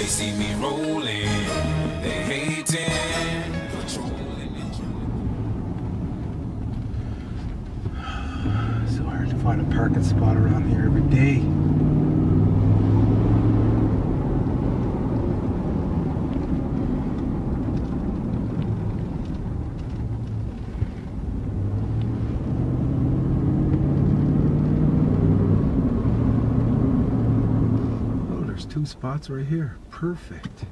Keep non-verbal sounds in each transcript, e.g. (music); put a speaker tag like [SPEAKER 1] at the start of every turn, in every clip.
[SPEAKER 1] They see me rolling, they hating, patrolling and (sighs)
[SPEAKER 2] So hard to find a parking spot around here every day. Oh, there's two spots right here. Perfect.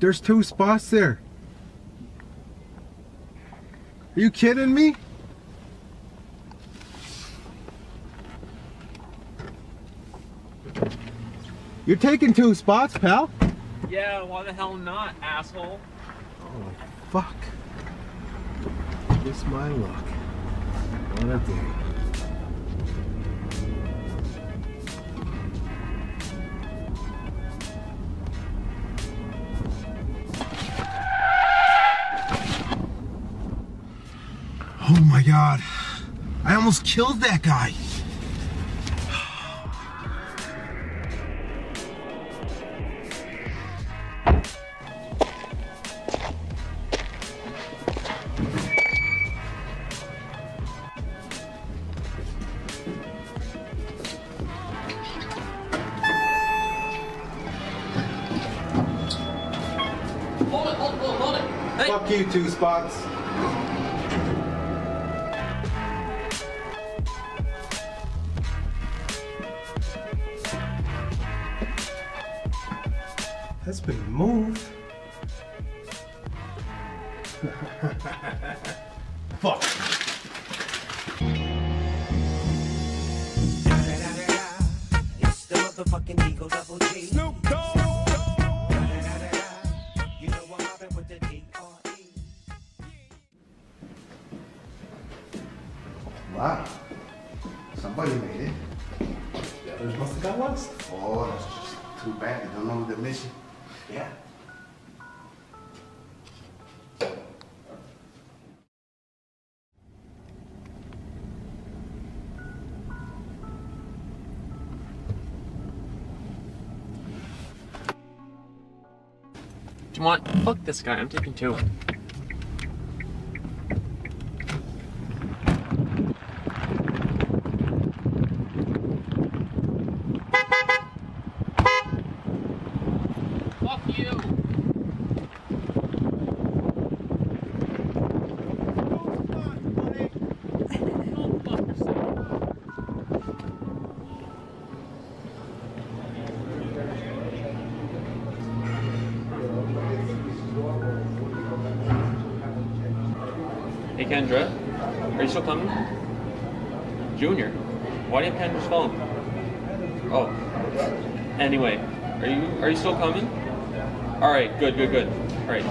[SPEAKER 2] There's two spots there. Are you kidding me? You're taking two spots, pal?
[SPEAKER 3] Yeah, why the hell not, asshole?
[SPEAKER 2] Oh, fuck. Just my luck. Oh my god. I almost killed that guy. You, two spots. That's been moved. (laughs) Fuck.
[SPEAKER 4] The
[SPEAKER 5] mission.
[SPEAKER 2] Yeah.
[SPEAKER 3] You want? Fuck this guy, I'm taking two. Kendra, are you still coming? Junior, why do you have Kendra's phone? Oh. Anyway, are you are you still coming? All right, good, good, good. All right,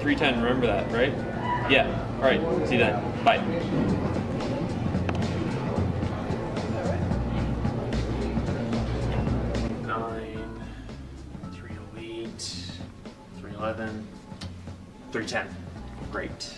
[SPEAKER 3] three ten. Remember that, right? Yeah. All right. See you then. Bye. Nine, oh. Great.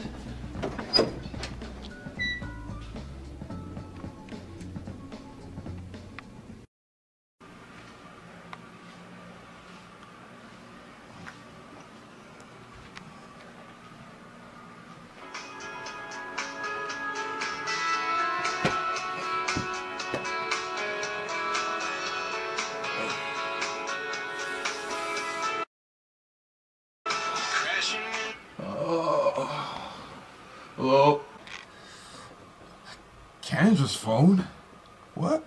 [SPEAKER 6] Kendra's phone? What?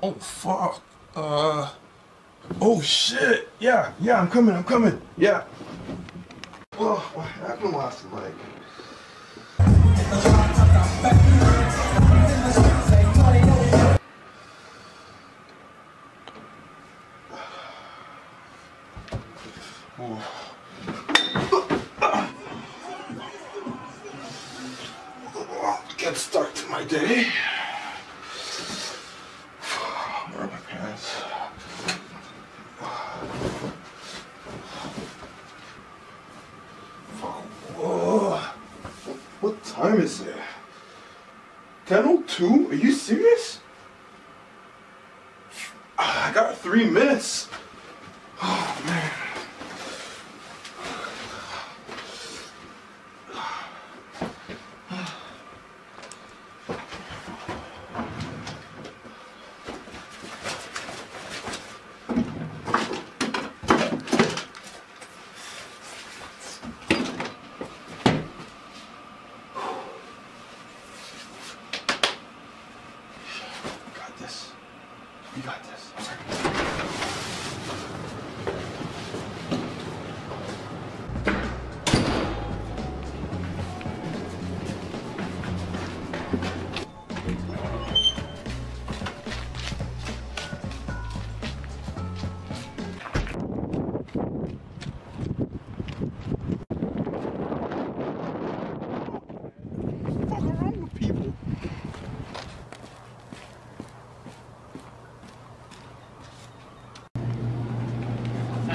[SPEAKER 6] Oh, fuck. Uh. Oh, shit. Yeah, yeah, I'm coming, I'm coming. Yeah.
[SPEAKER 5] Well, what happened last night?
[SPEAKER 6] Good day. (sighs) Where are my pants? (sighs)
[SPEAKER 5] What time is it?
[SPEAKER 6] 10:02? Are you serious? (sighs) I got three minutes.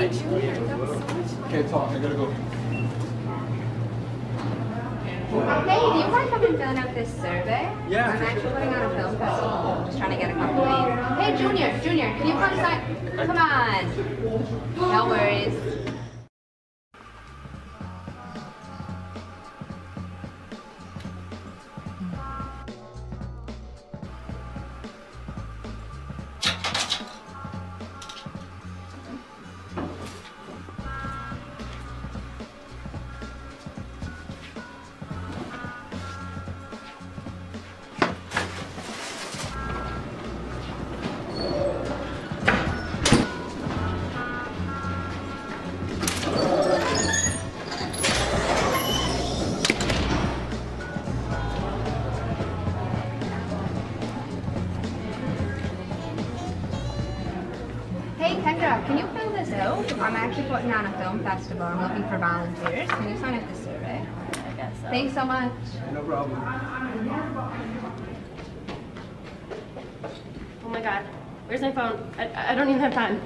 [SPEAKER 6] Can't talk. I gotta go.
[SPEAKER 7] Hey, do you mind coming filling out this survey?
[SPEAKER 8] Yeah,
[SPEAKER 7] I'm actually putting on a film festival. Just trying to get a couple names. Hey, Junior, Junior, can you come sign? Come on. No worries. Hey, Kendra, can you fill this out? I'm actually putting on a film festival. I'm looking for volunteers. Can you sign up this survey?
[SPEAKER 9] I guess so.
[SPEAKER 7] Thanks so much.
[SPEAKER 6] No problem.
[SPEAKER 9] Oh my god. Where's my phone? I, I don't even have time.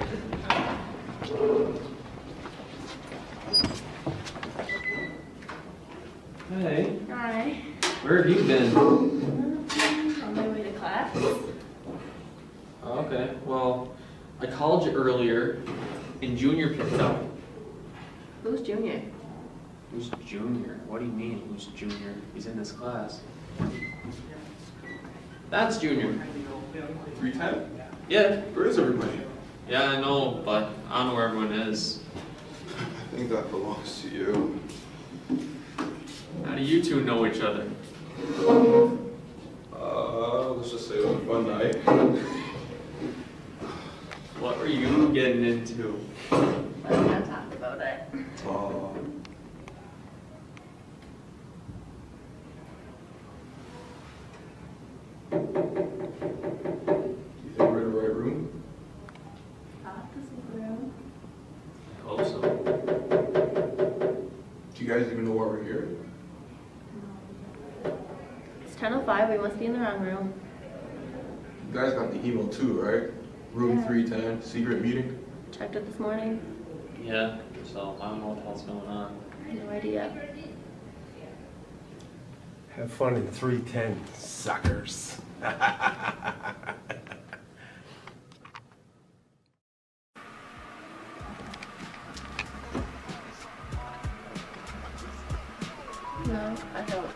[SPEAKER 3] Hey,
[SPEAKER 9] Hi.
[SPEAKER 3] where have you been?
[SPEAKER 9] On my way to class.
[SPEAKER 3] Oh, okay, well, I called you earlier, and Junior picked up.
[SPEAKER 9] Who's Junior?
[SPEAKER 3] Who's Junior? What do you mean, who's Junior? He's in this class. That's Junior.
[SPEAKER 6] 310?
[SPEAKER 3] Yeah,
[SPEAKER 6] Where is everybody?
[SPEAKER 3] yeah, I know, but I don't know where everyone is.
[SPEAKER 6] I think that belongs to you.
[SPEAKER 3] How do you two know each other?
[SPEAKER 6] Uh, let's just say it was a fun night.
[SPEAKER 3] What were you getting into?
[SPEAKER 9] I'm gonna talk about it.
[SPEAKER 6] Do you think we're in the right room?
[SPEAKER 9] Opposite room.
[SPEAKER 3] I hope so.
[SPEAKER 6] Do you guys even know why we're here?
[SPEAKER 9] It's 10.05. We must be in the wrong room.
[SPEAKER 6] You guys got the email too, right? Room
[SPEAKER 9] Yeah.
[SPEAKER 6] 310, secret meeting?
[SPEAKER 9] Checked it this morning.
[SPEAKER 3] Yeah, so I don't know what the hell's going on.
[SPEAKER 9] No idea.
[SPEAKER 8] Have fun in 310, suckers.
[SPEAKER 9] No, I don't.